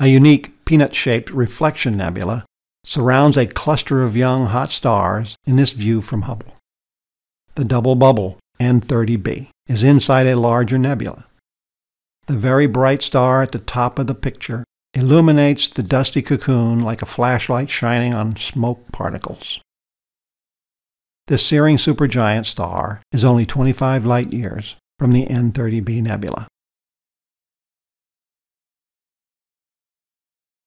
A unique peanut-shaped reflection nebula surrounds a cluster of young hot stars in this view from Hubble. The double bubble, N30b, is inside a larger nebula. The very bright star at the top of the picture illuminates the dusty cocoon like a flashlight shining on smoke particles. This searing supergiant star is only 25 light years from the N30b nebula.